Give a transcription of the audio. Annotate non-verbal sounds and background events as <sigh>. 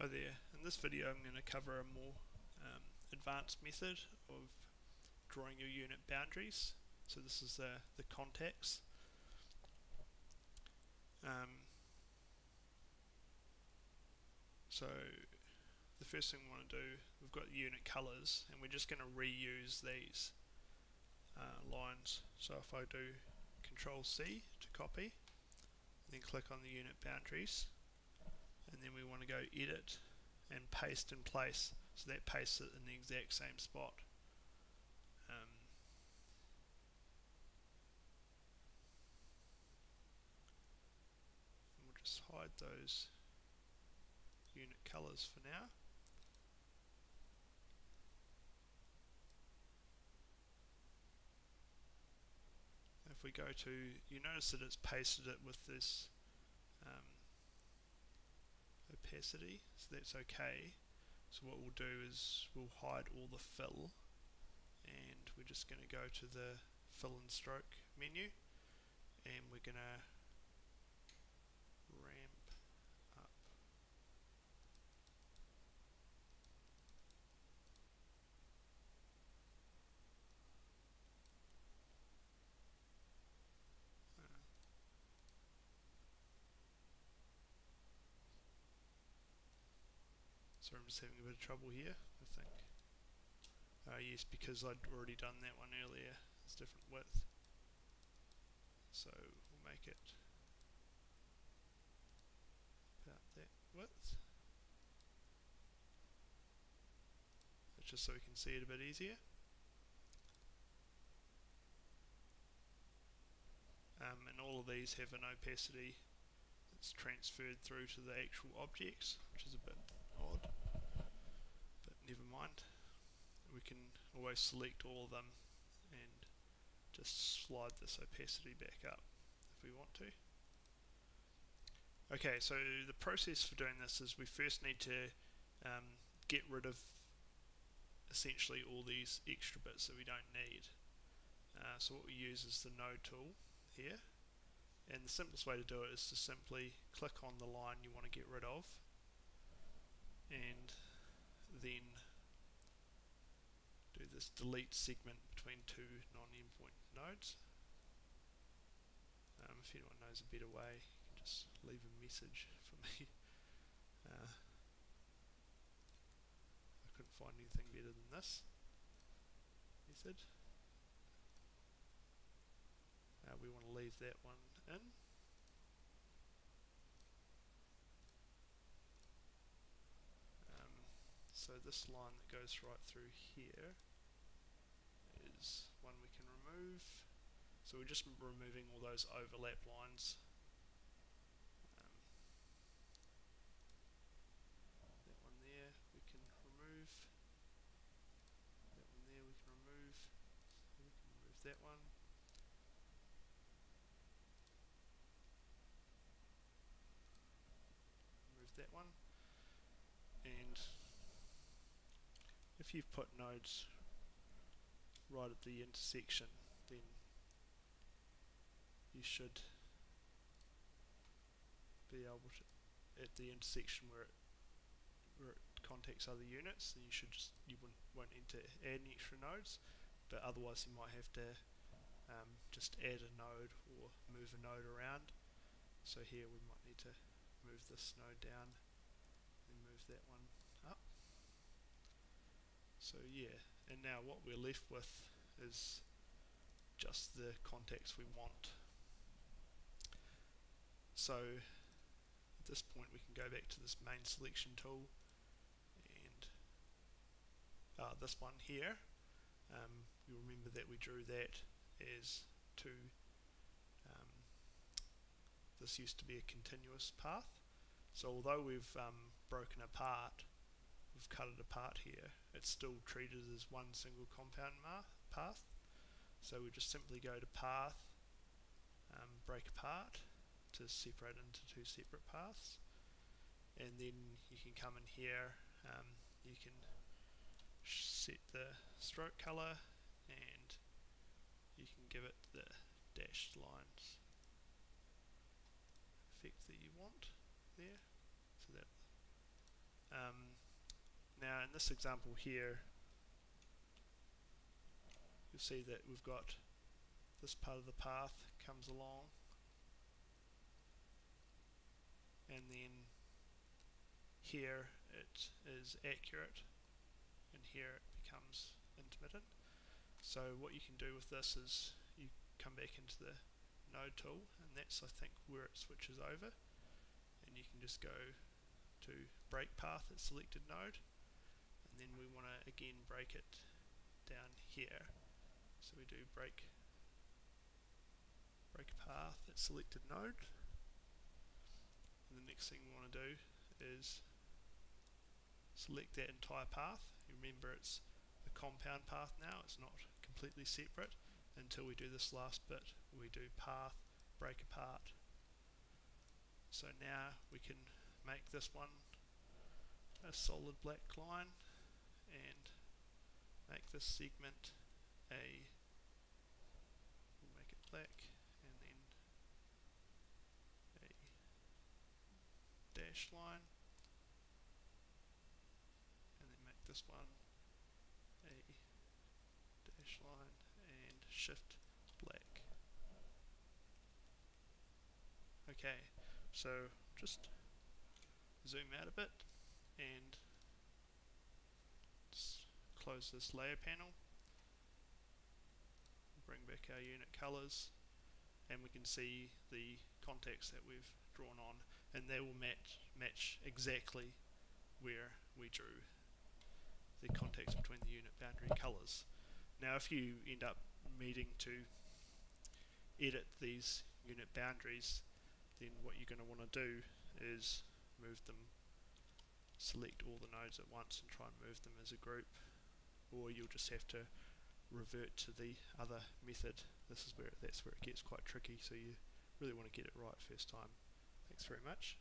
Hi there, in this video I'm going to cover a more um, advanced method of drawing your unit boundaries. So this is the, the contacts. Um, so the first thing we want to do, we've got unit colours and we're just going to reuse these uh, lines. So if I do Control C to copy, then click on the unit boundaries and then we want to go edit and paste in place so that pastes it in the exact same spot. Um, we'll just hide those unit colors for now. If we go to you notice that it's pasted it with this um, opacity, so that's okay. So what we'll do is we'll hide all the fill and we're just going to go to the fill and stroke menu and we're going to ramp up Sorry, I'm just having a bit of trouble here, I think. Uh, yes, because I'd already done that one earlier. It's different width. So we'll make it about that width. That's just so we can see it a bit easier. Um, and all of these have an opacity that's transferred through to the actual objects, which is a bit odd but never mind we can always select all of them and just slide this opacity back up if we want to. Okay so the process for doing this is we first need to um, get rid of essentially all these extra bits that we don't need. Uh, so what we use is the node tool here. And the simplest way to do it is to simply click on the line you want to get rid of and then this delete segment between two non-endpoint nodes. Um, if anyone knows a better way, just leave a message for me. <laughs> Uh, I couldn't find anything better than this method. Uh, we want to leave that one in. So this line that goes right through here is one we can remove. So we're just removing all those overlap lines. Um, that one there we can remove. That one there we can remove. We can remove that one. Remove that one. And if you've put nodes right at the intersection then you should be able to at the intersection where it where it contacts other units then you should just you won't, won't need to add any extra nodes but otherwise you might have to um, just add a node or move a node around. So here we might need to move this node down and move that one so yeah, and now what we're left with is just the contacts we want. So at this point we can go back to this main selection tool and uh, this one here. Um, you'll remember that we drew that as two um, this used to be a continuous path. So although we've um, broken apart we've cut it apart here, it's still treated as one single compound path. So we just simply go to path, um, break apart to separate into two separate paths. And then you can come in here, um, you can set the stroke color and you can give it the dashed lines effect that you want there so that Now in this example here, you'll see that we've got this part of the path comes along and then here it is accurate and here it becomes intermittent. So what you can do with this is you come back into the node tool and that's I think where it switches over and you can just go to break path at selected node and then we want to again break it down here so we do break break path at selected node. And the next thing we want to do is select that entire path. Remember it's a compound path now, it's not completely separate until we do this last bit. We do path, break apart. So now we can make this one a solid black line and make this segment a make it black and then a dash line. And then make this one a dash line and shift black. Okay so just zoom out a bit and close this layer panel bring back our unit colors and we can see the contacts that we've drawn on and they will match, match exactly where we drew the contacts between the unit boundary colors. Now if you end up needing to edit these unit boundaries then what you're going to want to do is move them select all the nodes at once and try and move them as a group or you'll just have to revert to the other method. This is where that's where it gets quite tricky, so you really want to get it right first time. Thanks very much.